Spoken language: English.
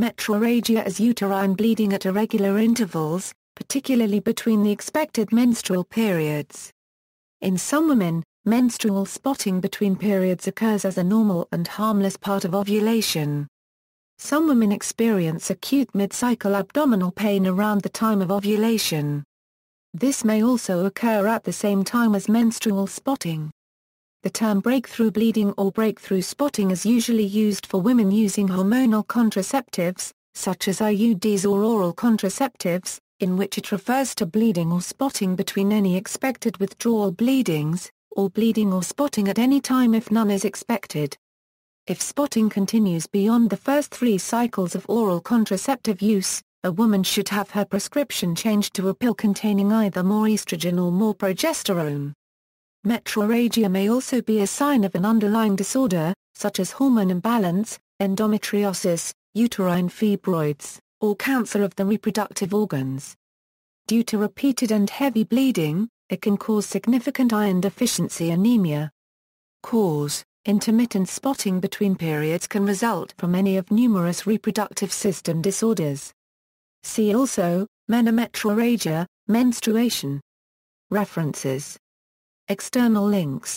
Metrorrhagia is uterine bleeding at irregular intervals, particularly between the expected menstrual periods. In some women, menstrual spotting between periods occurs as a normal and harmless part of ovulation. Some women experience acute mid-cycle abdominal pain around the time of ovulation. This may also occur at the same time as menstrual spotting. The term breakthrough bleeding or breakthrough spotting is usually used for women using hormonal contraceptives, such as IUDs or oral contraceptives, in which it refers to bleeding or spotting between any expected withdrawal bleedings, or bleeding or spotting at any time if none is expected. If spotting continues beyond the first three cycles of oral contraceptive use, a woman should have her prescription changed to a pill containing either more estrogen or more progesterone. Metrorrhagia may also be a sign of an underlying disorder, such as hormone imbalance, endometriosis, uterine fibroids, or cancer of the reproductive organs. Due to repeated and heavy bleeding, it can cause significant iron deficiency anemia. Cause Intermittent spotting between periods can result from any of numerous reproductive system disorders. See also, menometrorrhagia, menstruation. References External links